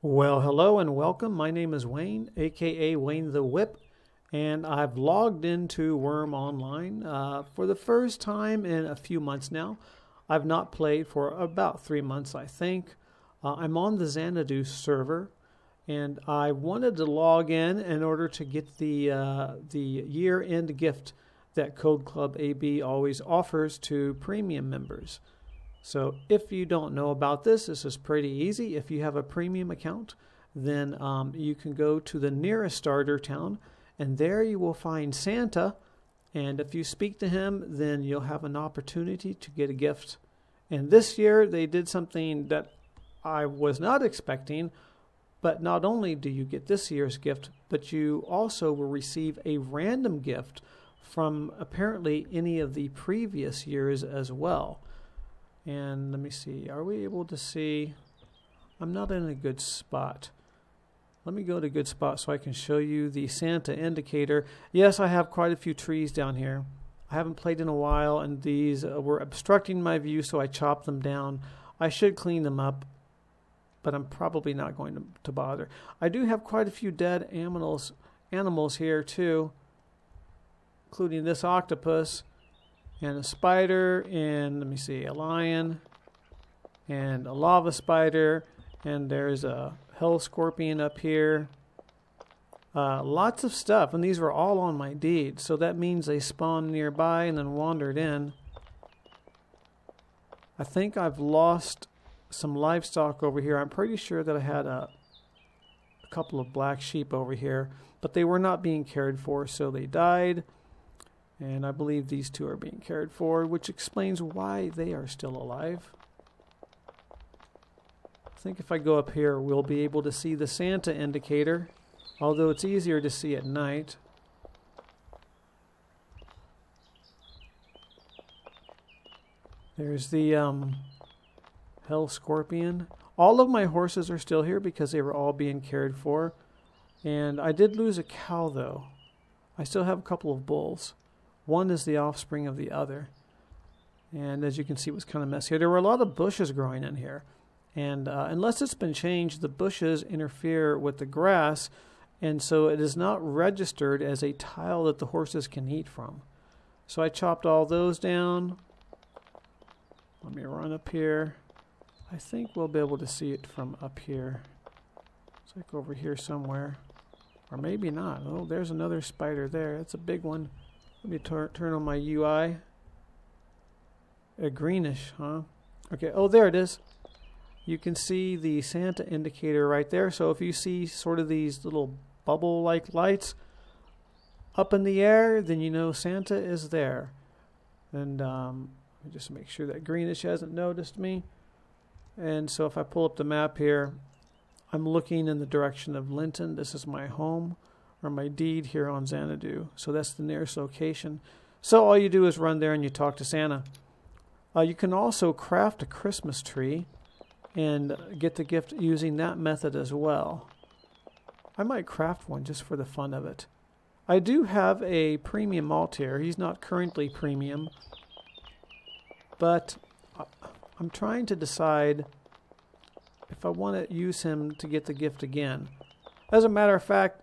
Well, hello and welcome. My name is Wayne, aka Whane the Whip, and I've logged into Wurm Online uh, for the first time in a few months now. I've not played for about three months, I think. Uh, I'm on the Xanadu server, and I wanted to log in in order to get the uh, the year-end gift that Code Club AB always offers to premium members. So if you don't know about this, this is pretty easy. If you have a premium account, then um, you can go to the nearest starter town, and there you will find Santa. And if you speak to him, then you'll have an opportunity to get a gift. And this year they did something that I was not expecting. But not only do you get this year's gift, but you also will receive a random gift from apparently any of the previous years as well. And let me see, are we able to see? I'm not in a good spot. Let me go to a good spot so I can show you the Santa indicator. Yes, I have quite a few trees down here. I haven't played in a while and these uh, were obstructing my view so I chopped them down. I should clean them up, but I'm probably not going to, to bother. I do have quite a few dead animals, animals here too, including this octopus and a spider and let me see a lion and a lava spider and there's a hell scorpion up here. Uh, lots of stuff and these were all on my deed so that means they spawned nearby and then wandered in. I think I've lost some livestock over here. I'm pretty sure that I had a, a couple of black sheep over here but they were not being cared for so they died and I believe these two are being cared for, which explains why they are still alive. I think if I go up here, we'll be able to see the Santa indicator, although it's easier to see at night. There's the um, Hell Scorpion. All of my horses are still here because they were all being cared for. And I did lose a cow, though. I still have a couple of bulls. One is the offspring of the other. And as you can see, it was kind of messy. There were a lot of bushes growing in here. And uh, unless it's been changed, the bushes interfere with the grass. And so it is not registered as a tile that the horses can eat from. So I chopped all those down. Let me run up here. I think we'll be able to see it from up here. It's like over here somewhere. Or maybe not. Oh, there's another spider there. That's a big one. Let me turn on my UI. A greenish, huh? Okay, oh, there it is. You can see the Santa indicator right there. So if you see sort of these little bubble-like lights up in the air, then you know Santa is there. And um, just make sure that greenish hasn't noticed me. And so if I pull up the map here, I'm looking in the direction of Linton. This is my home or my deed here on Xanadu. So that's the nearest location. So all you do is run there and you talk to Santa. Uh, you can also craft a Christmas tree and get the gift using that method as well. I might craft one just for the fun of it. I do have a premium malt here. He's not currently premium, but I'm trying to decide if I want to use him to get the gift again. As a matter of fact,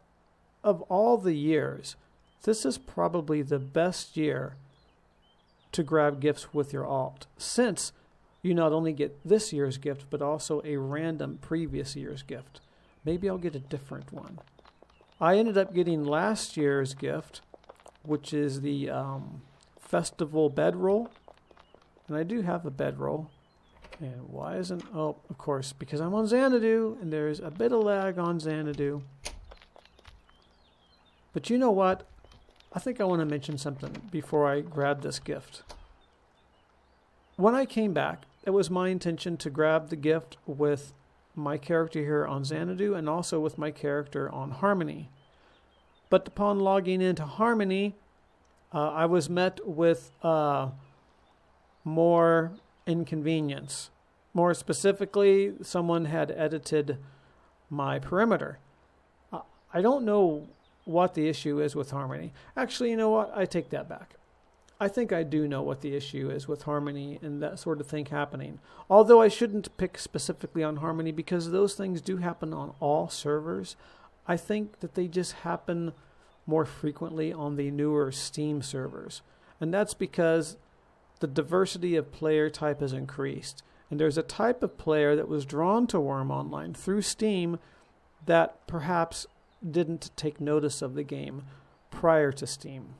of all the years, this is probably the best year to grab gifts with your alt, since you not only get this year's gift, but also a random previous year's gift. Maybe I'll get a different one. I ended up getting last year's gift, which is the um, festival bedroll. And I do have a bedroll. And why isn't... Oh, of course, because I'm on Xanadu, and there's a bit of lag on Xanadu. But you know what? I think I want to mention something before I grab this gift. When I came back, it was my intention to grab the gift with my character here on Xanadu and also with my character on Harmony. But upon logging into Harmony, uh, I was met with uh, more inconvenience. More specifically, someone had edited my perimeter. I don't know what the issue is with Harmony. Actually, you know what? I take that back. I think I do know what the issue is with Harmony and that sort of thing happening. Although I shouldn't pick specifically on Harmony because those things do happen on all servers. I think that they just happen more frequently on the newer Steam servers. And that's because the diversity of player type has increased. And there's a type of player that was drawn to Wurm Online through Steam that perhaps didn't take notice of the game prior to Steam.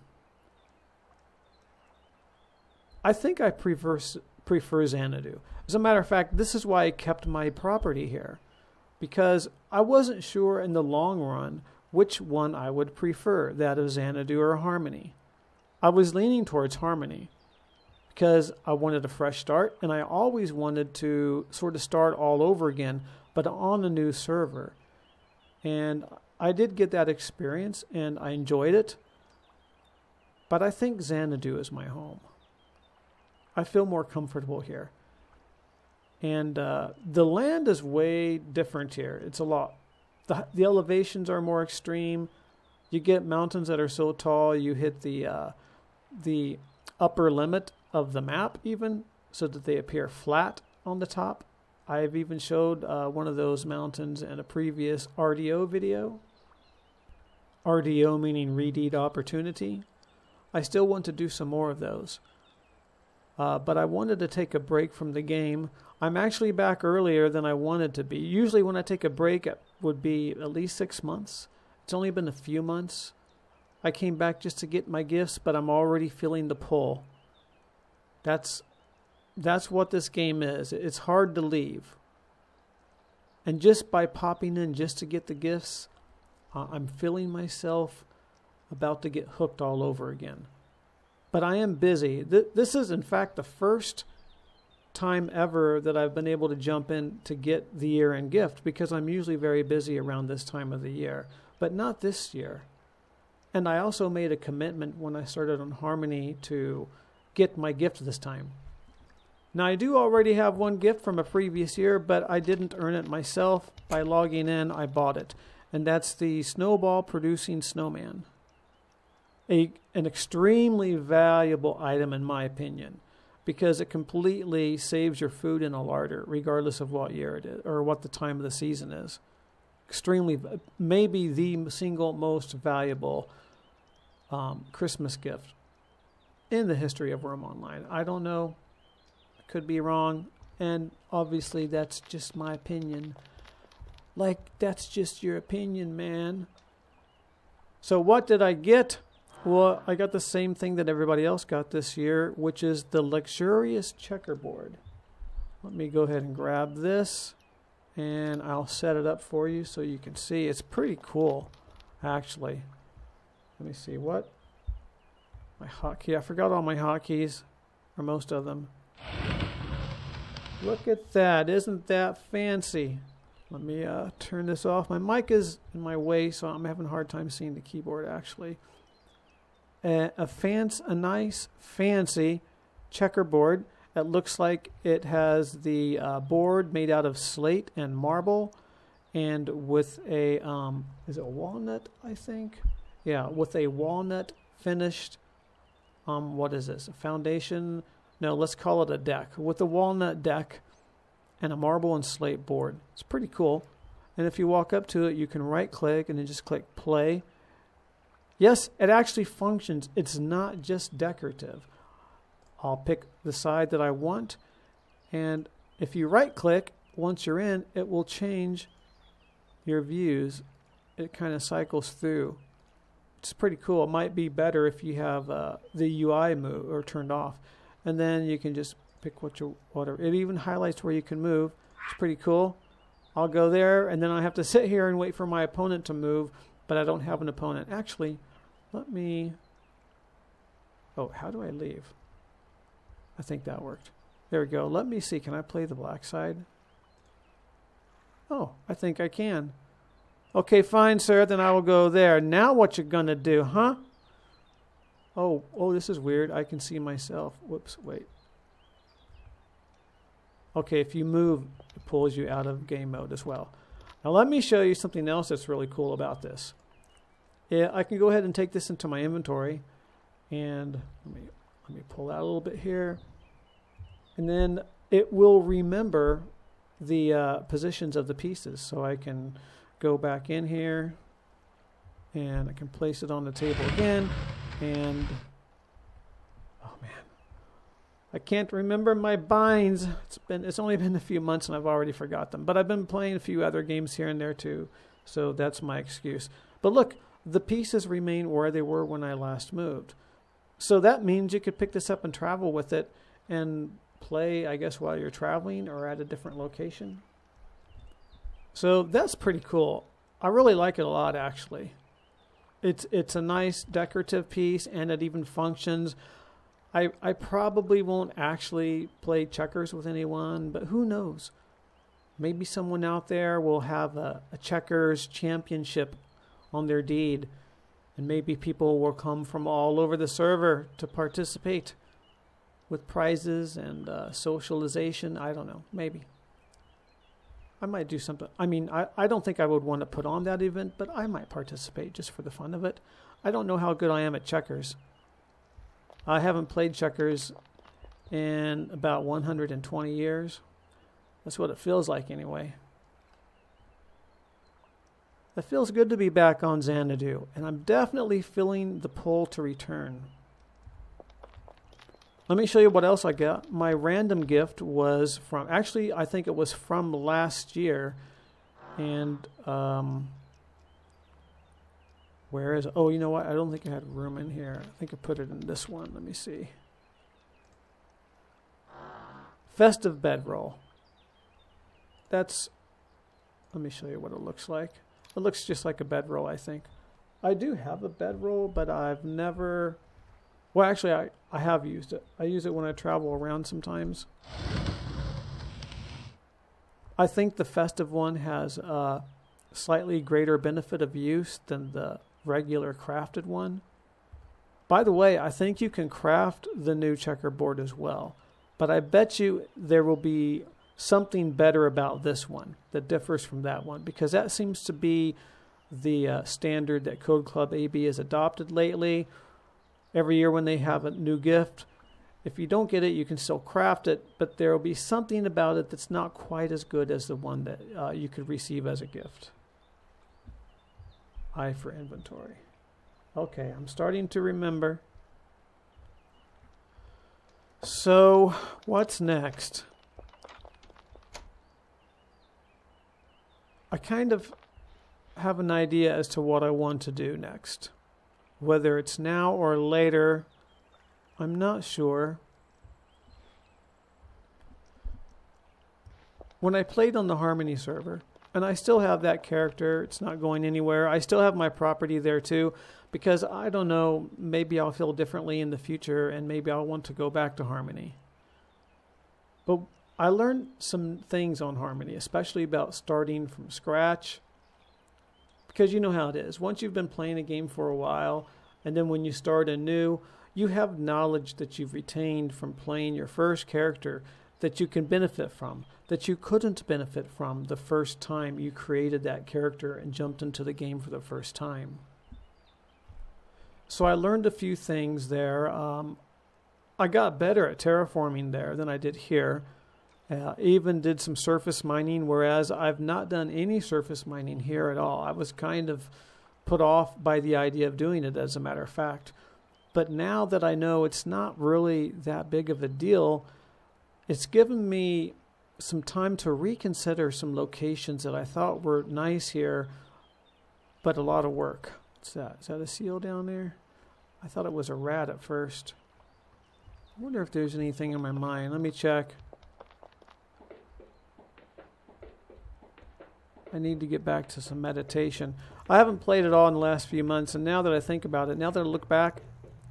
I think I prefer, prefer Xanadu. As a matter of fact, this is why I kept my property here. Because I wasn't sure in the long run which one I would prefer, that of Xanadu or Harmony. I was leaning towards Harmony because I wanted a fresh start and I always wanted to sort of start all over again, but on a new server. And I did get that experience and I enjoyed it. But I think Xanadu is my home. I feel more comfortable here. And uh, the land is way different here. It's a lot. The, the elevations are more extreme. You get mountains that are so tall, you hit the uh, the upper limit of the map, even so that they appear flat on the top. I've even showed uh, one of those mountains in a previous RDO video. RDO meaning redeed opportunity. I still want to do some more of those. Uh, but I wanted to take a break from the game. I'm actually back earlier than I wanted to be. Usually, when I take a break, it would be at least six months. It's only been a few months. I came back just to get my gifts, but I'm already feeling the pull. That's that's what this game is. It's hard to leave. And just by popping in just to get the gifts, uh, I'm feeling myself about to get hooked all over again but I am busy. Th- this is, in fact, the first time ever that I've been able to jump in to get the year end gift because I'm usually very busy around this time of the year, but not this year. And I also made a commitment when I started on Harmony to get my gift this time. Now, I do already have one gift from a previous year, but I didn't earn it myself. By logging in, I bought it. And that's the Snowball Producing Snowman a, an extremely valuable item, in my opinion, because it completely saves your food in a larder, regardless of what year it is or what the time of the season is. Extremely, maybe the single most valuable um, Christmas gift in the history of Wurm Online. I don't know, could be wrong, and obviously that's just my opinion. Like, that's just your opinion, man. So, what did I get? Well, I got the same thing that everybody else got this year, which is the luxurious checkerboard. Let me go ahead and grab this and I'll set it up for you so you can see. It's pretty cool, actually. Let me see what my hotkey. I forgot all my hotkeys, or most of them. Look at that! Isn't that fancy? Let me uh, turn this off. My mic is in my way, so I'm having a hard time seeing the keyboard actually a, fancy, a nice fancy checkerboard. It looks like it has the uh, board made out of slate and marble, and with a um, is it a walnut? I think, yeah, with a walnut finished. Um, what is this? A foundation? No, let's call it a deck with a walnut deck and a marble and slate board. It's pretty cool. And if you walk up to it, you can right click and then just click play Yes, it actually functions. It's not just decorative. I'll pick the side that I want, and if you right click, once you're in, it will change your views. It kind of cycles through. It's pretty cool. It might be better if you have uh, the UI move or turned off, and then you can just pick what you whatever. It even highlights where you can move. It's pretty cool. I'll go there, and then I have to sit here and wait for my opponent to move but I don't have an opponent. Actually, let me... Oh, how do I leave? I think that worked. There we go. Let me see. Can I play the black side? Oh, I think I can. Okay, fine, sir. Then I will go there. Now what you gonna do, huh? Oh, oh, this is weird. I can see myself. Whoops, wait. Okay, if you move, it pulls you out of game mode as well. Now let me show you something else that's really cool about this. Yeah, I can go ahead and take this into my inventory and let me Let me pull out a little bit here. And then it will remember the uh, positions of the pieces. So I can go back in here and I can place it on the table again. And I can't remember my binds. It's been it's only been a few months and I've already forgot them. But I've been playing a few other games here and there too, so that's my excuse. But look, the pieces remain where they were when I last moved. So that means you could pick this up and travel with it and play, I guess, while you're traveling or at a different location. So that's pretty cool. I really like it a lot, actually. It's it's a nice decorative piece, and it even functions. I I probably won't actually play checkers with anyone, but who knows? Maybe someone out there will have a, a checkers championship on their deed, and maybe people will come from all over the server to participate with prizes and uh, socialization. I don't know. Maybe. I might do something. I mean, I, I don't think I would want to put on that event, but I might participate just for the fun of it. I don't know how good I am at checkers. I haven't played checkers in about 120 years. That's what it feels like, anyway. It feels good to be back on Xanadu, and I'm definitely feeling the pull to return. Let me show you what else I got. My random gift was from, actually, I think it was from last year. And, um, where is, oh, you know what? I don't think I had room in here. I think I put it in this one. Let me see. Festive bedroll. That's, let me show you what it looks like. It looks just like a bedroll, I think. I do have a bedroll, but I've never well, actually, I, I have used it. I use it when I travel around sometimes. I think the festive one has a slightly greater benefit of use than the regular crafted one. By the way, I think you can craft the new checkerboard as well, but I bet you there will be something better about this one that differs from that one because that seems to be the uh, standard that Code Club AB has adopted lately every year when they have a new gift. If you don't get it, you can still craft it, but there will be something about it that's not quite as good as the one that uh, you could receive as a gift. I for inventory. Okay, I'm starting to remember. So, what's next? I kind of have an idea as to what I want to do next. Whether it's now or later, I'm not sure. When I played on the Harmony server, and I still have that character, it's not going anywhere. I still have my property there too, because I don't know, maybe I'll feel differently in the future and maybe I'll want to go back to Harmony. But I learned some things on Harmony, especially about starting from scratch because you know how it is. Once you've been playing a game for a while, and then when you start anew, you have knowledge that you've retained from playing your first character that you can benefit from, that you couldn't benefit from the first time you created that character and jumped into the game for the first time. So I learned a few things there. Um, I got better at terraforming there than I did here. Uh, even did some surface mining, whereas I've not done any surface mining here at all. I was kind of put off by the idea of doing it, as a matter of fact. But now that I know it's not really that big of a deal, it's given me some time to reconsider some locations that I thought were nice here, but a lot of work. What's that? Is that a seal down there? I thought it was a rat at first. I wonder if there's anything in my mine. Let me check. I need to get back to some meditation. I haven't played it all in the last few months, and now that I think about it, now that I look back,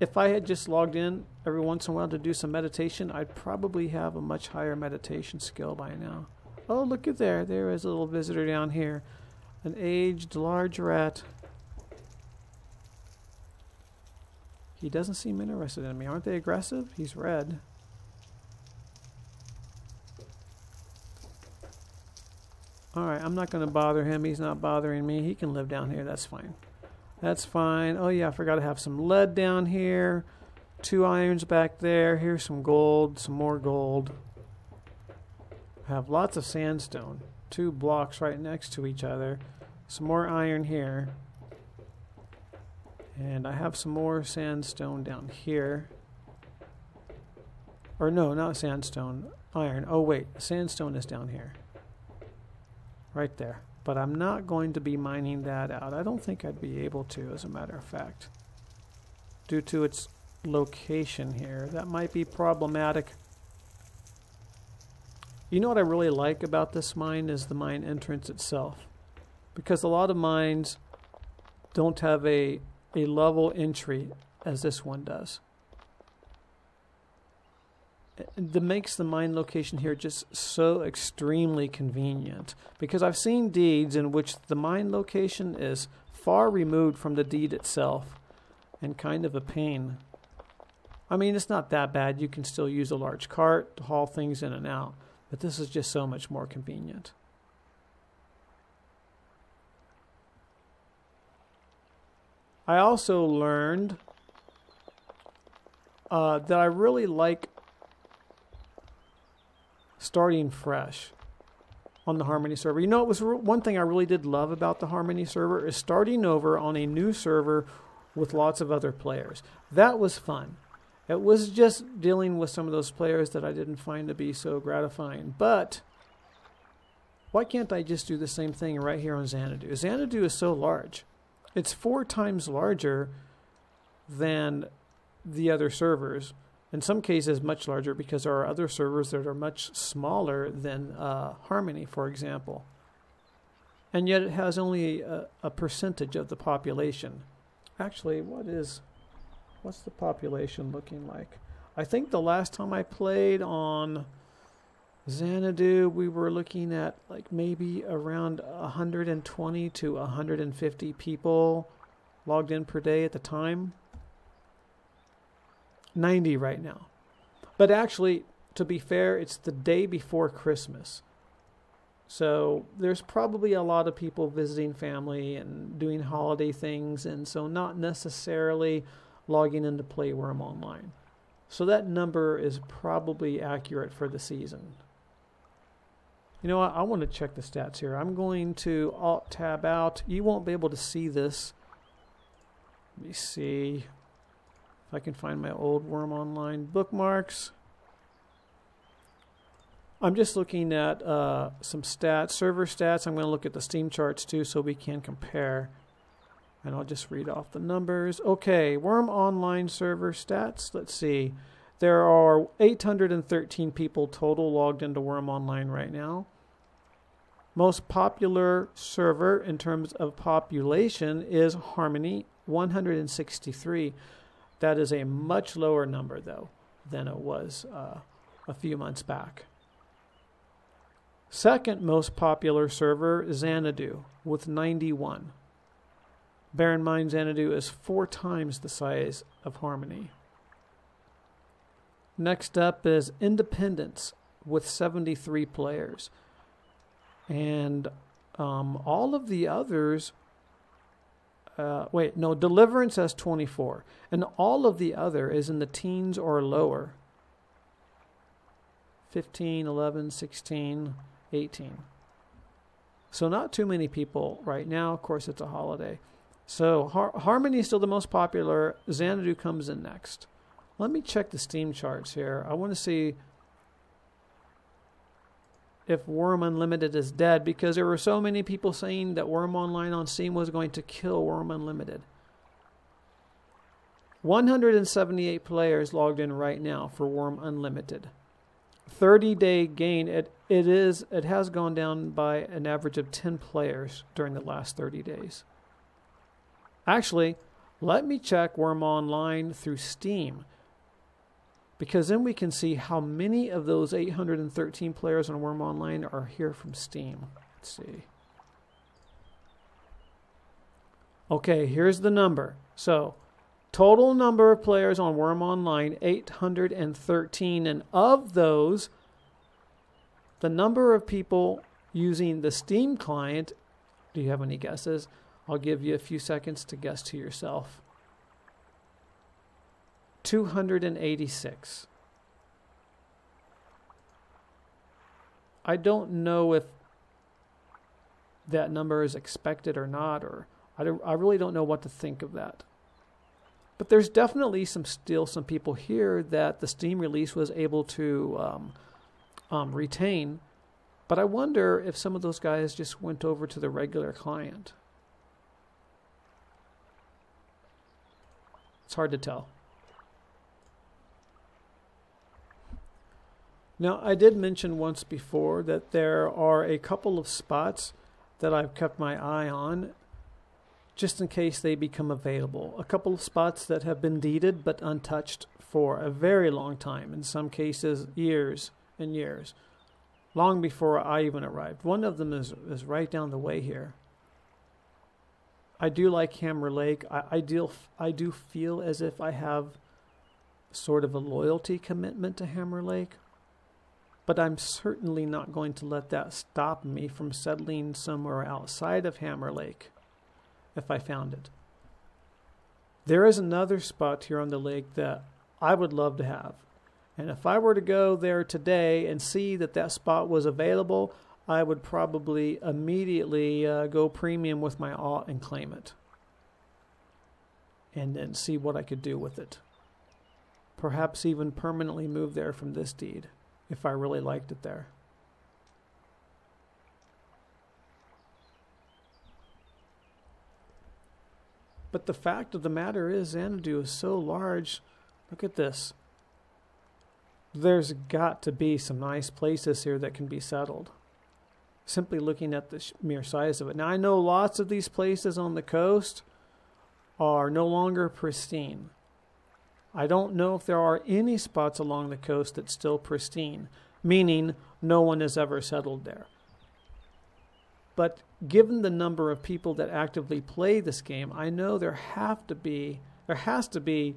if I had just logged in every once in a while to do some meditation, I'd probably have a much higher meditation skill by now. Oh, look at there. There is a little visitor down here. An aged large rat. He doesn't seem interested in me. Aren't they aggressive? He's red. Alright, I'm not going to bother him. He's not bothering me. He can live down here. That's fine. That's fine. Oh, yeah, I forgot to have some lead down here two irons back there. Here's some gold, some more gold. I have lots of sandstone. Two blocks right next to each other. Some more iron here. And I have some more sandstone down here. Or no, not sandstone. Iron. Oh wait, sandstone is down here. Right there. But I'm not going to be mining that out. I don't think I'd be able to, as a matter of fact. Due to its location here. That might be problematic. You know what I really like about this mine is the mine entrance itself. Because a lot of mines don't have a, a level entry as this one does. That makes the mine location here just so extremely convenient. Because I've seen deeds in which the mine location is far removed from the deed itself and kind of a pain. I mean, it's not that bad. You can still use a large cart to haul things in and out, but this is just so much more convenient. I also learned uh, that I really like starting fresh on the Harmony server. You know, it was one thing I really did love about the Harmony server is starting over on a new server with lots of other players. That was fun. It was just dealing with some of those players that I didn't find to be so gratifying. But why can't I just do the same thing right here on Xanadu? Xanadu is so large. It's four times larger than the other servers. In some cases, much larger because there are other servers that are much smaller than uh, Harmony, for example. And yet it has only a, a percentage of the population. Actually, what is what's the population looking like? I think the last time I played on Xanadu, we were looking at like maybe around 120 to 150 people logged in per day at the time. 90 right now. But actually, to be fair, it's the day before Christmas. So there's probably a lot of people visiting family and doing holiday things, and so not necessarily logging into play Wurm Online. So that number is probably accurate for the season. You know what? I want to check the stats here. I'm going to Alt Tab out. You won't be able to see this. Let me see I can find my old Wurm Online bookmarks. I'm just looking at uh, some stats, server stats. I'm going to look at the Steam charts too so we can compare. And I'll just read off the numbers. Okay, Wurm Online server stats. Let's see. There are 813 people total logged into Wurm Online right now. Most popular server in terms of population is Harmony, 163. That is a much lower number, though, than it was uh, a few months back. Second most popular server, Xanadu, with 91. Bear in mind, Xanadu is four times the size of Harmony. Next up is Independence with 73 players. And um, all of the others, uh, wait, no, Deliverance has 24. And all of the other is in the teens or lower 15, 11, 16, 18. So, not too many people right now. Of course, it's a holiday. So Har- Harmony is still the most popular. Xanadu comes in next. Let me check the Steam charts here. I want to see if Wurm Unlimited is dead because there were so many people saying that Wurm Online on Steam was going to kill Wurm Unlimited. 178 players logged in right now for Wurm Unlimited. 30 day gain it it is it has gone down by an average of 10 players during the last 30 days. Actually, let me check Wurm Online through Steam because then we can see how many of those 813 players on Wurm Online are here from Steam. Let's see. Okay, here's the number. So, total number of players on Wurm Online 813 and of those the number of people using the Steam client, do you have any guesses? I'll give you a few seconds to guess to yourself. 286. I don't know if that number is expected or not, or I, I really don't know what to think of that. But there's definitely some still some people here that the Steam release was able to um, um, retain. But I wonder if some of those guys just went over to the regular client. It's hard to tell. Now, I did mention once before that there are a couple of spots that I've kept my eye on just in case they become available. A couple of spots that have been deeded but untouched for a very long time, in some cases, years and years, long before I even arrived. One of them is, is right down the way here. I do like Hammer Lake. I, I, do, I do feel as if I have sort of a loyalty commitment to Hammer Lake but I'm certainly not going to let that stop me from settling somewhere outside of Hammer Lake if I found it. There is another spot here on the lake that I would love to have. And if I were to go there today and see that that spot was available, I would probably immediately uh, go premium with my alt and claim it. And then see what I could do with it. Perhaps even permanently move there from this deed if I really liked it there. But the fact of the matter is, Xanadu is so large. Look at this. There's got to be some nice places here that can be settled. Simply looking at the mere size of it. Now, I know lots of these places on the coast are no longer pristine. I don't know if there are any spots along the coast that's still pristine, meaning no one has ever settled there. But given the number of people that actively play this game, I know there have to be there has to be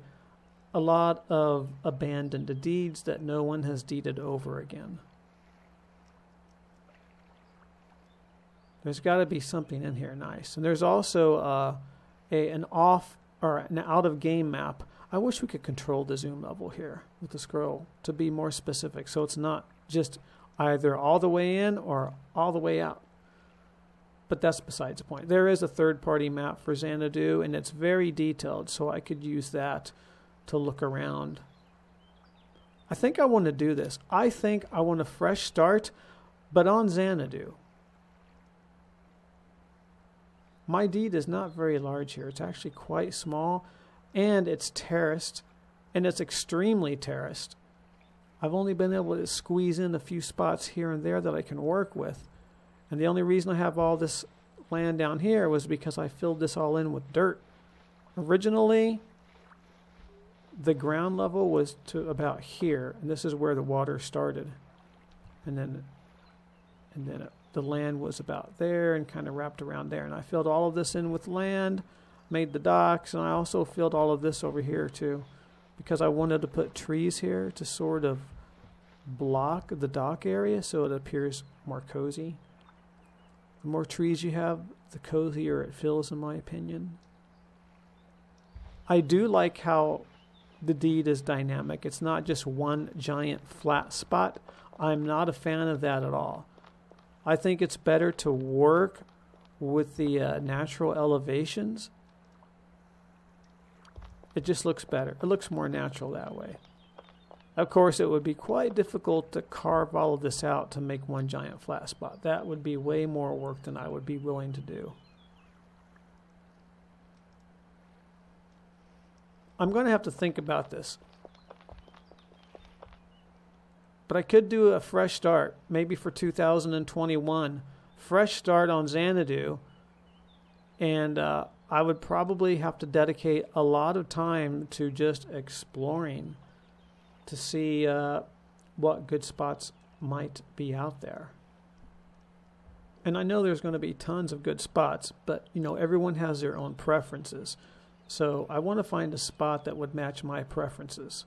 a lot of abandoned deeds that no one has deeded over again. There's got to be something in here nice. And there's also uh, a, an off or an out of game map I wish we could control the zoom level here with the scroll to be more specific so it's not just either all the way in or all the way out. But that's besides the point. There is a third party map for Xanadu and it's very detailed so I could use that to look around. I think I want to do this. I think I want a fresh start but on Xanadu. My deed is not very large here. It's actually quite small and it's terraced, and it's extremely terraced. I've only been able to squeeze in a few spots here and there that I can work with. And the only reason I have all this land down here was because I filled this all in with dirt. Originally, the ground level was to about here, and this is where the water started. And then, and then the land was about there and kind of wrapped around there. And I filled all of this in with land made the docks, and I also filled all of this over here too, because I wanted to put trees here to sort of block the dock area so it appears more cozy. The more trees you have, the cozier it feels, in my opinion. I do like how the deed is dynamic. It's not just one giant flat spot. I'm not a fan of that at all. I think it's better to work with the uh, natural elevations it just looks better. It looks more natural that way. Of course, it would be quite difficult to carve all of this out to make one giant flat spot. That would be way more work than I would be willing to do. I'm going to have to think about this. But I could do a fresh start, maybe for 2021. Fresh start on Xanadu. And uh, I would probably have to dedicate a lot of time to just exploring to see uh, what good spots might be out there. And I know there's going to be tons of good spots, but you know everyone has their own preferences. So I want to find a spot that would match my preferences.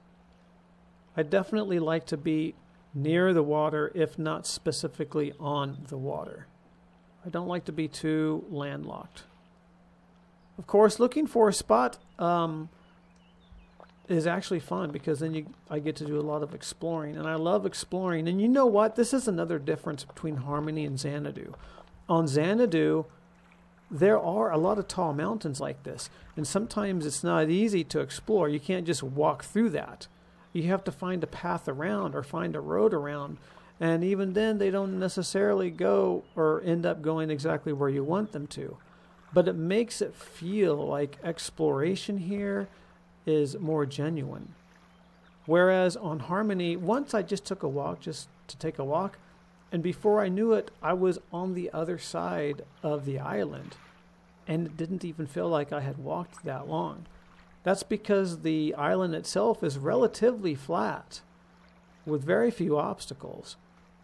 I definitely like to be near the water, if not specifically on the water. I don't like to be too landlocked. Of course, looking for a spot um, is actually fun because then you I get to do a lot of exploring and I love exploring. And you know what? This is another difference between Harmony and Xanadu. On Xanadu, there are a lot of tall mountains like this, and sometimes it's not easy to explore. You can't just walk through that. You have to find a path around or find a road around. And even then, they don't necessarily go or end up going exactly where you want them to. But it makes it feel like exploration here is more genuine. Whereas on Harmony, once I just took a walk just to take a walk, and before I knew it, I was on the other side of the island. And it didn't even feel like I had walked that long. That's because the island itself is relatively flat with very few obstacles.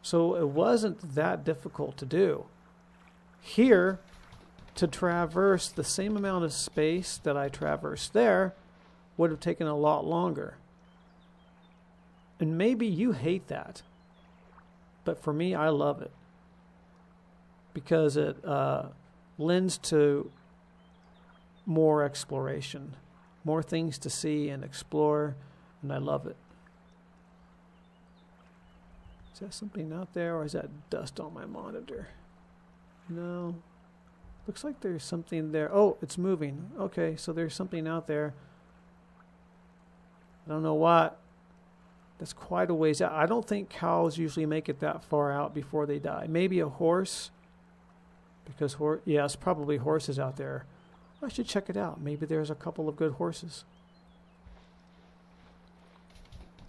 So it wasn't that difficult to do. Here, to traverse the same amount of space that I traversed there would have taken a lot longer. And maybe you hate that. But for me, I love it. Because it uh, lends to more exploration, more things to see and explore, and I love it. Is that something out there, or is that dust on my monitor? No. Looks like there's something there. Oh, it's moving. Okay, so there's something out there. I don't know what. That's quite a ways out. I don't think cows usually make it that far out before they die. Maybe a horse, because horse. Yes, probably horses out there. I should check it out. Maybe there's a couple of good horses.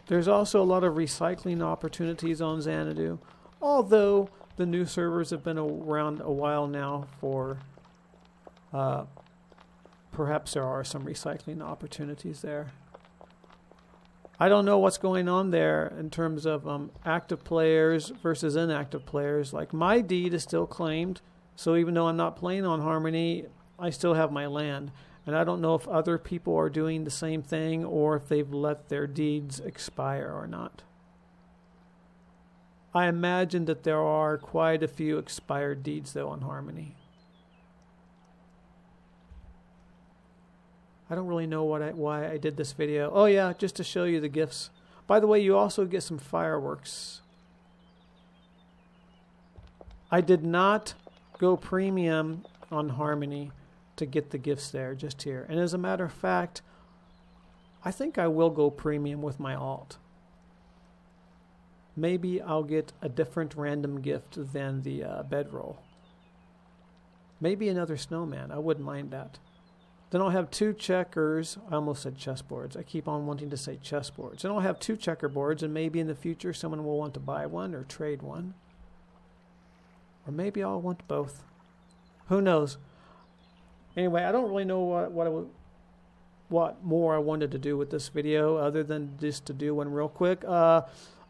There's also a lot of recycling opportunities on Xanadu, although the new servers have been around a while now for uh, perhaps there are some recycling opportunities there. I don't know what's going on there in terms of um, active players versus inactive players. Like my deed is still claimed, so even though I'm not playing on Harmony, I still have my land. And I don't know if other people are doing the same thing or if they've let their deeds expire or not. I imagine that there are quite a few expired deeds, though, on Harmony. I don't really know what I, why I did this video. Oh yeah, just to show you the gifts. By the way, you also get some fireworks. I did not go premium on Harmony to get the gifts there, just here. And as a matter of fact, I think I will go premium with my alt. Maybe I'll get a different random gift than the uh, bedroll. Maybe another snowman. I wouldn't mind that. Then I'll have two checkers. I almost said chessboards. I keep on wanting to say chessboards. Then I'll have two checkerboards, and maybe in the future someone will want to buy one or trade one. Or maybe I'll want both. Who knows? Anyway, I don't really know what what I what more I wanted to do with this video other than just to do one real quick. Uh,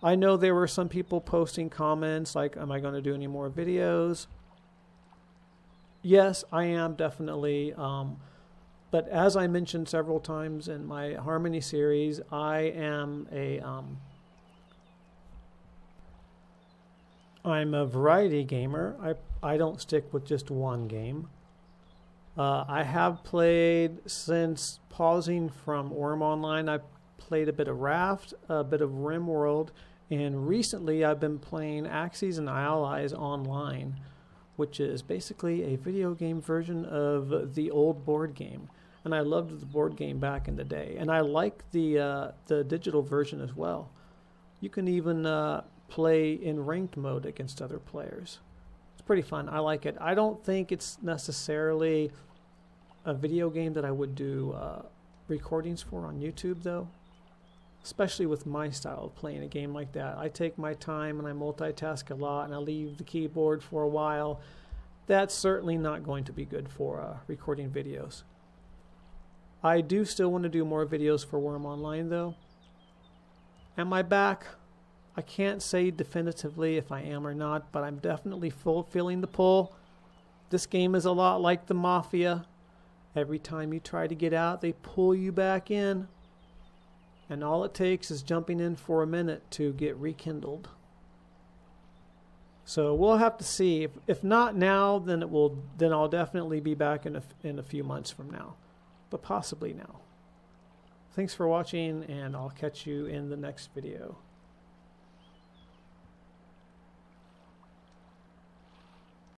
I know there were some people posting comments like, "Am I going to do any more videos?" Yes, I am definitely. Um, but as I mentioned several times in my Harmony series, I am a um, I'm a variety gamer. I I don't stick with just one game. Uh, I have played since pausing from Wurm Online. I played a bit of Raft, a bit of RimWorld, and recently I've been playing Axis and Allies Online, which is basically a video game version of the old board game and I loved the board game back in the day. And I like the uh, the digital version as well. You can even uh, play in ranked mode against other players. It's pretty fun. I like it. I don't think it's necessarily a video game that I would do uh, recordings for on YouTube though. Especially with my style of playing a game like that. I take my time and I multitask a lot and I leave the keyboard for a while. That's certainly not going to be good for uh, recording videos. I do still want to do more videos for Wurm Online though. Am I back? I can't say definitively if I am or not, but I'm definitely feeling the pull. This game is a lot like the Mafia. Every time you try to get out, they pull you back in. And all it takes is jumping in for a minute to get rekindled. So we'll have to see. If, if not now, then it will. Then I'll definitely be back in a, in a few months from now but possibly now. Thanks for watching, and I'll catch you in the next video.